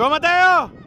Go Mateo!